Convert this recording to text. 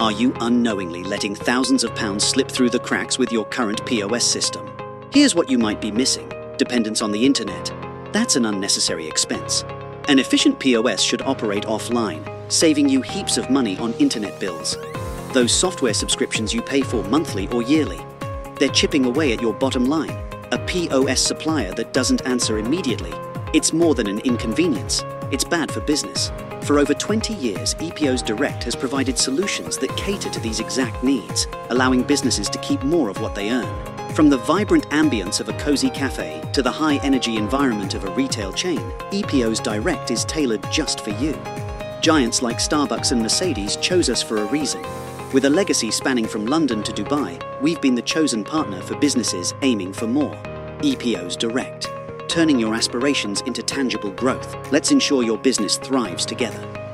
Are you unknowingly letting thousands of pounds slip through the cracks with your current POS system? Here's what you might be missing dependence on the internet. That's an unnecessary expense. An efficient POS should operate offline, saving you heaps of money on internet bills. Those software subscriptions you pay for monthly or yearly. They're chipping away at your bottom line. A POS supplier that doesn't answer immediately. It's more than an inconvenience, it's bad for business. For over 20 years, EPOS Direct has provided solutions that cater to these exact needs, allowing businesses to keep more of what they earn. From the vibrant ambience of a cozy cafe to the high energy environment of a retail chain, EPOS Direct is tailored just for you. Giants like Starbucks and Mercedes chose us for a reason. With a legacy spanning from London to Dubai, we've been the chosen partner for businesses aiming for more. EPOS Direct, turning your aspirations into tangible growth. Let's ensure your business thrives together.